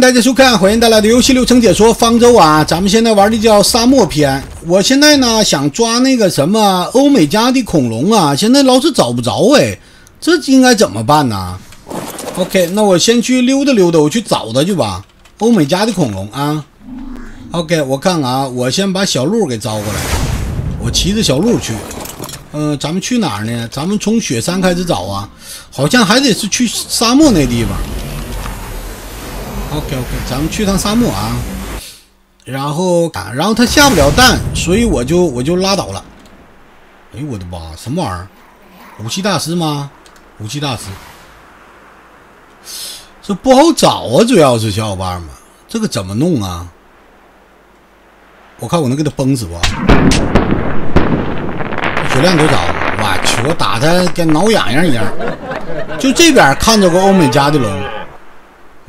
大家收看，欢迎带来的游戏流程解说方舟啊！咱们现在玩的叫沙漠篇。我现在呢想抓那个什么欧美家的恐龙啊，现在老是找不着哎，这应该怎么办呢？OK，那我先去溜达溜达，我去找它去吧。欧美家的恐龙啊，OK，我看看啊，我先把小鹿给招过来，我骑着小鹿去。嗯，咱们去哪儿呢？咱们从雪山开始找啊，好像还得是去沙漠那地方。OK OK，咱们去趟沙漠啊，然后啊，然后他下不了蛋，所以我就我就拉倒了。哎呦我的妈，什么玩意儿？武器大师吗？武器大师，这不好找啊，主要是小伙伴们，这个怎么弄啊？我看我能给他崩死不？血量多少？我去，我打他跟挠痒痒一样。就这边看着个欧美家的龙。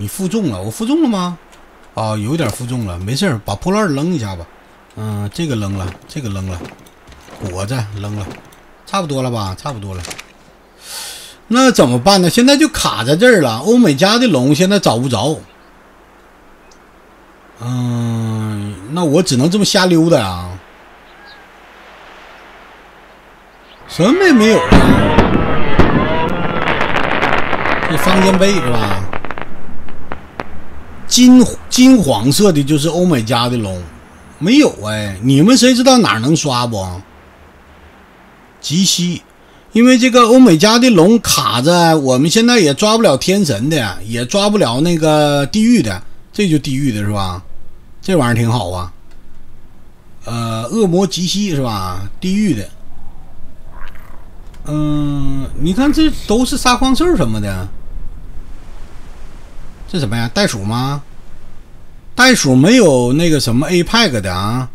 你负重了，我负重了吗？啊，有点负重了，没事把破烂扔一下吧。嗯，这个扔了，这个扔了，果子扔了，差不多了吧？差不多了。那怎么办呢？现在就卡在这儿了。欧美家的龙现在找不着。嗯，那我只能这么瞎溜达呀。什么也没有啊。这方尖碑是吧？金金黄色的就是欧美家的龙，没有哎，你们谁知道哪能刷不？极西，因为这个欧美家的龙卡着，我们现在也抓不了天神的，也抓不了那个地狱的，这就地狱的是吧？这玩意儿挺好啊。呃，恶魔极西是吧？地狱的。嗯，你看这都是沙矿兽什么的。这什么呀？袋鼠吗？袋鼠没有那个什么 A pack 的啊。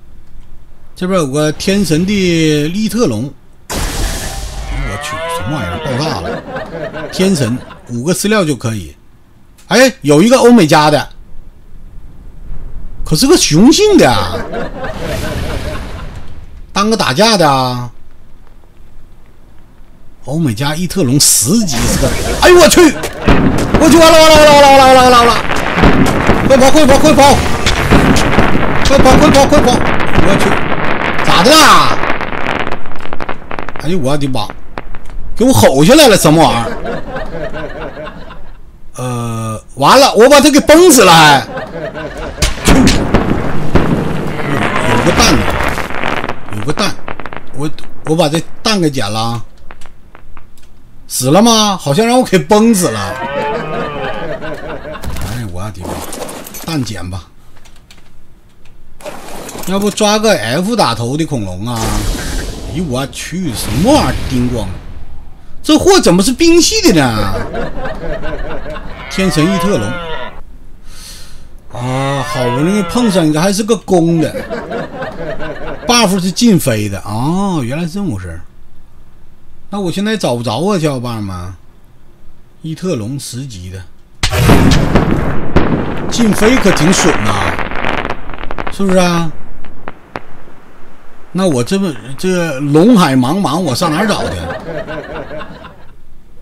这边有个天神的利特龙。我去，什么玩意儿？爆炸了！天神五个饲料就可以。哎，有一个欧美家的，可是个雄性的，当个打架的啊。欧美加伊特龙十级是个，哎呦我去！我去完了完了完了完了完了完了完了完了！快跑快跑快跑！快跑快跑快跑！我去，咋的啦？哎呦我的妈！给我吼下来了什么玩意儿？呃，完了，我把他给崩死了还。有个蛋呢，有个蛋，我我把这蛋给捡了，死了吗？好像让我给崩死了。蛋捡吧。要不抓个 F 打头的恐龙啊？哎呦我去，什么玩意儿？叮咣！这货怎么是冰系的呢？天神异特龙。啊，好不容易碰上一个，还是个公的。buff 是禁飞的啊！原来是这么回事。那我现在找不着啊，小伙伴们。伊特龙十级的，禁飞可挺损呐，是不是啊？那我这不这龙海茫茫，我上哪儿找去？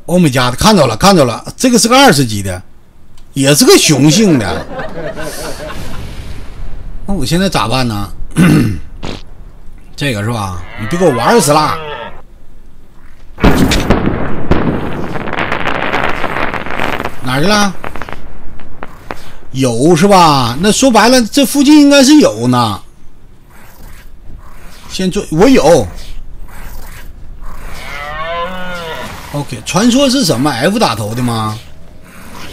欧米伽的看着了，看着了，这个是个二十级的，也是个雄性的。那我现在咋办呢？这个是吧？你别给我玩死了！哪去了？有是吧？那说白了，这附近应该是有呢。先做，我有。OK，传说是什么？F 打头的吗？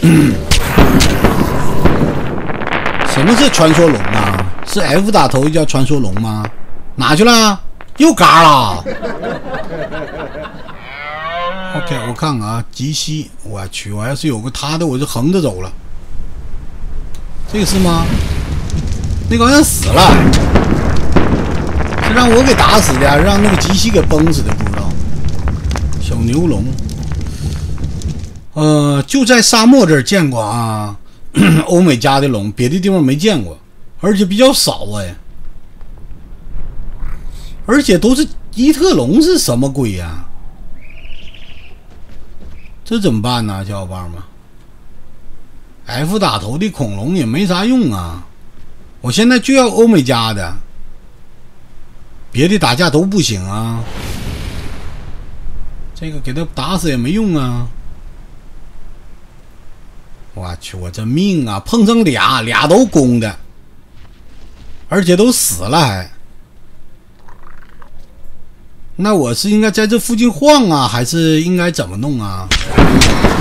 什么是传说龙啊？是 F 打头叫传说龙吗？哪去了？又嘎了。OK，我看看啊，极西，我去，我要是有个他的，我就横着走了。这个是吗？那个好像死了，是让我给打死的，让那个吉西给崩死的，不知道。小牛龙，呃，就在沙漠这儿见过啊，欧美家的龙，别的地方没见过，而且比较少哎。而且都是伊特龙是什么鬼呀？这怎么办呢，小伙伴们 F 打头的恐龙也没啥用啊！我现在就要欧美加的，别的打架都不行啊。这个给他打死也没用啊！我去，我这命啊，碰上俩俩都攻的，而且都死了还。那我是应该在这附近晃啊，还是应该怎么弄啊？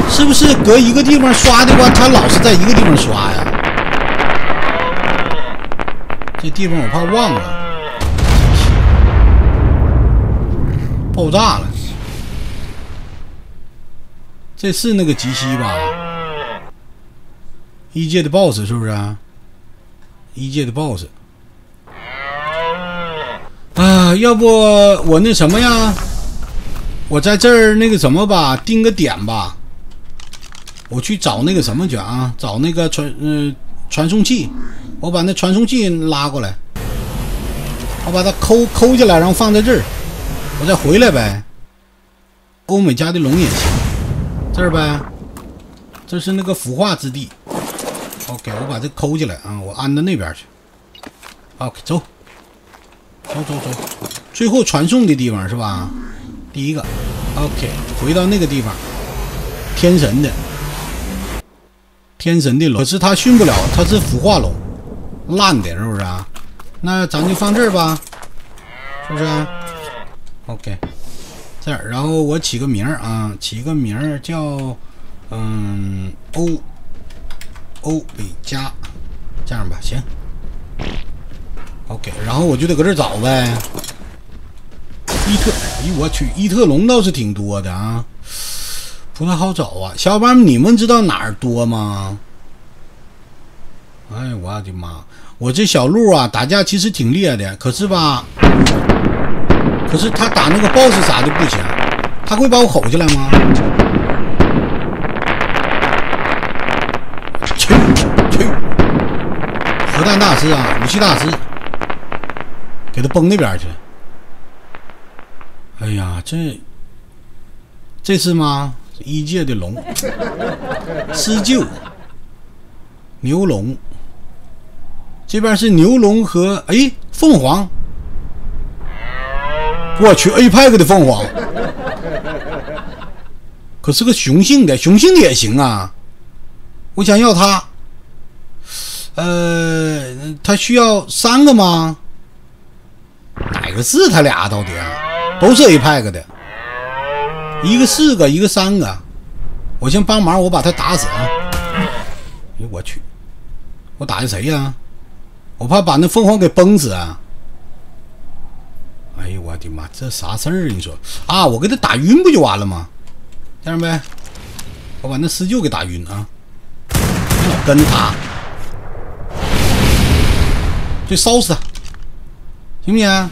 是不是隔一个地方刷的话，他老是在一个地方刷呀？这地方我怕忘了，爆炸了。这是那个吉西吧？一阶的 BOSS 是不是啊？一阶的 BOSS。要不我那什么呀？我在这儿那个什么吧，定个点吧。我去找那个什么去啊？找那个传嗯传送器，我把那传送器拉过来，我把它抠抠下来，然后放在这儿，我再回来呗。欧美家的龙也行，这儿呗，这是那个孵化之地。OK，我把这抠起来啊，我安到那边去。OK，走。走走走，最后传送的地方是吧？第一个，OK，回到那个地方，天神的，天神的龙，可是他训不了，他是孵化龙，烂的，是不是啊？那咱就放这儿吧，是不是？OK，这儿，然后我起个名儿啊，起个名儿叫嗯欧欧美加，这样吧，行。OK，然后我就得搁这找呗。伊特，哎呦我去，伊特龙倒是挺多的啊，不太好找啊。小伙伴们，你们知道哪儿多吗？哎，我的妈！我这小鹿啊，打架其实挺厉害的，可是吧，可是他打那个 BOSS 啥的不行，他会把我吼下来吗？去去，核弹大师啊，武器大师。给他崩那边去！哎呀，这这是吗？一界的龙，施救牛龙，这边是牛龙和哎凤凰。我去，APEC 的凤凰，可是个雄性的，雄性的也行啊。我想要它，呃，它需要三个吗？哪个是他俩到底啊？都是 A pack 的，一个四个，一个三个。我先帮忙，我把他打死啊！哎呦我去，我打的谁呀？我怕把那凤凰给崩死啊！哎呦我的妈，这啥事儿？你说啊？我给他打晕不就完了吗？这样呗，我把那施救给打晕啊！老跟着他，就烧死他，行不行？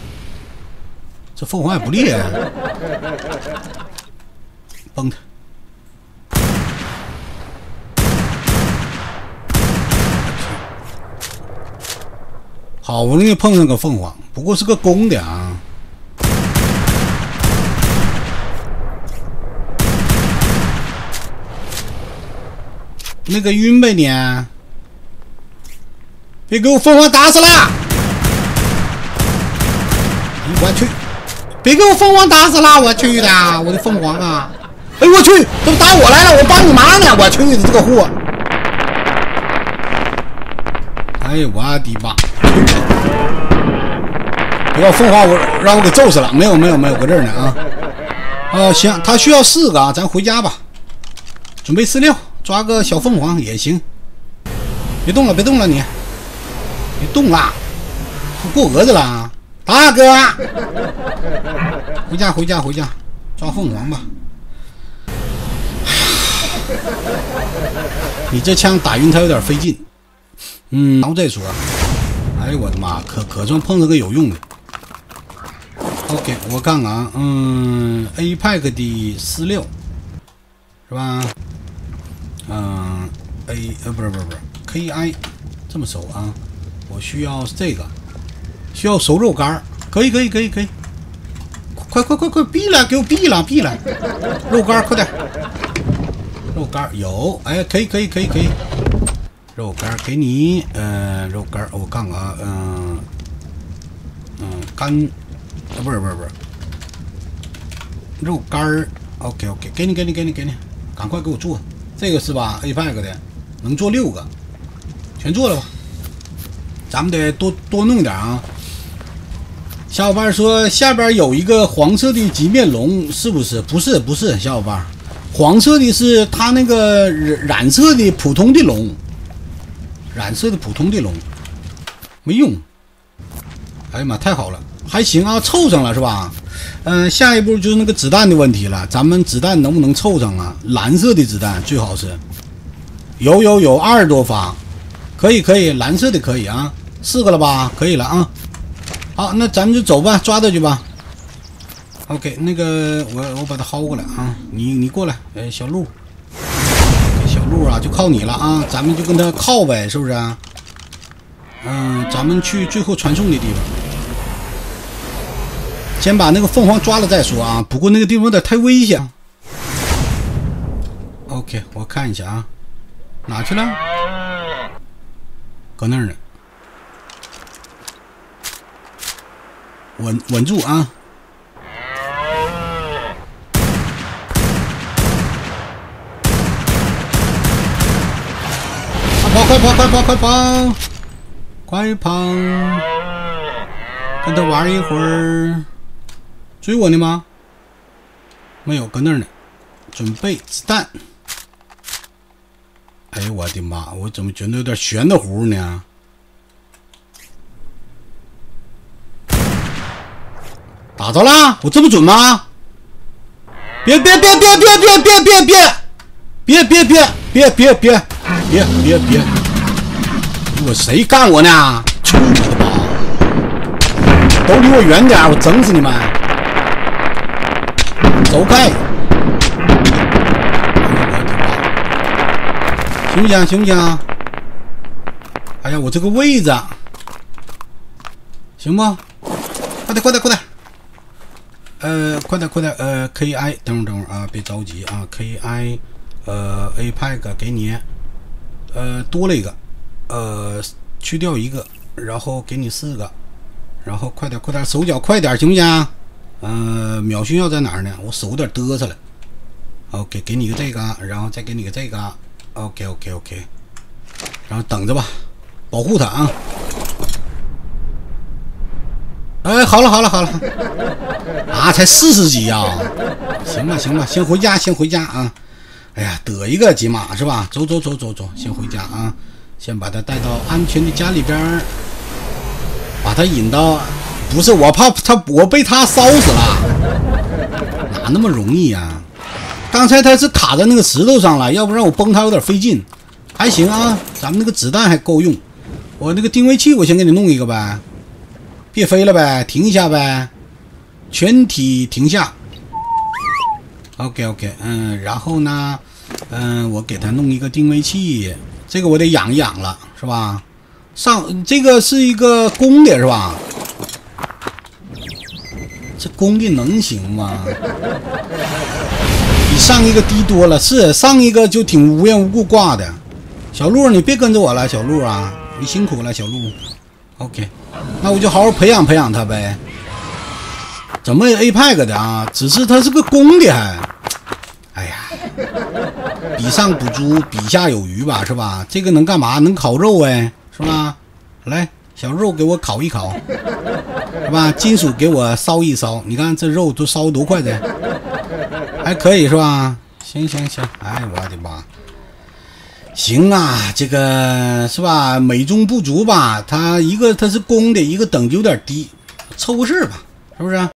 这凤凰也不厉害，崩他！好不容易碰上个凤凰，不过是个公的啊。那个晕呗你！别给我凤凰打死了！我去！别给我凤凰打死了！我去的，我的凤凰啊！哎呦我去，怎么打我来了？我帮你忙呢！我去的这个货！哎呦，我的妈！别把凤凰我让我给揍死了！没有没有没有，搁这儿呢啊！啊行，他需要四个啊，咱回家吧。准备饲料，抓个小凤凰也行。别动了，别动了，你别动了，过蛾子了。大哥，回家回家回家，抓凤凰吧！你这枪打晕他有点费劲，嗯，然后再说。哎呦我的妈，可可算碰上个有用的。OK，我看看啊，嗯，APEC 的四六是吧？嗯，A 呃不是不是不是 KI，这么熟啊？我需要这个。需要熟肉干可以可以可以可以，快快快快闭了，给我闭了闭了，肉干快点，肉干有，哎，可以可以可以可以，肉干给你，嗯，肉干我看看啊，嗯，嗯，干，不是不是不是，肉干，OK OK，给你给你给你给你，赶快给我做，这个是吧？A pack 的，能做六个，全做了吧？咱们得多多弄点啊。小伙伴说下边有一个黄色的极面龙，是不是？不是，不是，小伙伴，黄色的是它那个染染色的普通的龙，染色的普通的龙，没用。哎呀妈，太好了，还行啊，凑上了是吧？嗯，下一步就是那个子弹的问题了，咱们子弹能不能凑上啊？蓝色的子弹最好是，有有有二十多发，可以可以，蓝色的可以啊，四个了吧？可以了啊。好，那咱们就走吧，抓他去吧。OK，那个我我把他薅过来啊，你你过来，哎，小鹿，小鹿啊，就靠你了啊，咱们就跟他靠呗，是不是？嗯，咱们去最后传送的地方，先把那个凤凰抓了再说啊。不过那个地方有点太危险。OK，我看一下啊，哪去了？搁那儿呢。稳稳住啊！快跑快跑快跑快跑！快跑！跟他玩一会儿。追我呢吗？没有，搁那儿呢。准备子弹。哎呦我的妈！我怎么觉得有点悬的乎呢？咋着啦，我这么准吗？别别别别别别别别别别别别别别别别别！我谁干我呢？去你的吧！都离我远点，我整死你们！走开！行不行？行不行？哎呀，我这个位置，行不？快点，快点，快点！呃，快点快点，呃，K I，等会儿等会儿啊，别着急啊，K I，呃，APEC 给你，呃，多了一个，呃，去掉一个，然后给你四个，然后快点快点，手脚快点行不行？呃，秒炫耀在哪儿呢？我手有点嘚瑟了。OK，给你个这个，然后再给你个这个，OK OK OK，然后等着吧，保护他啊。哎，好了好了好了，啊，才四十级呀！行吧行吧，先回家先回家啊！哎呀，得一个金马是吧？走走走走走，先回家啊！先把他带到安全的家里边把他引到，不是我怕他我被他烧死了，哪那么容易呀？刚才他是卡在那个石头上了，要不然我崩他有点费劲。还行啊，咱们那个子弹还够用，我那个定位器我先给你弄一个呗。别飞了呗，停一下呗，全体停下。OK OK，嗯，然后呢，嗯，我给他弄一个定位器，这个我得养一养了，是吧？上这个是一个公的，是吧？这公的能行吗？比上一个低多了，是上一个就挺无缘无故挂的。小鹿，你别跟着我了，小鹿啊，你辛苦了，小鹿。OK。那我就好好培养培养他呗。怎么 A pack 的啊？只是他是个公的还。哎呀，比上不足，比下有余吧，是吧？这个能干嘛？能烤肉哎，是吧？来，小肉给我烤一烤，是吧？金属给我烧一烧，你看这肉都烧多快的，还可以是吧？行行行，哎，我的妈！行啊，这个是吧？美中不足吧？他一个他是公的，一个等级有点低，凑合事吧，是不是？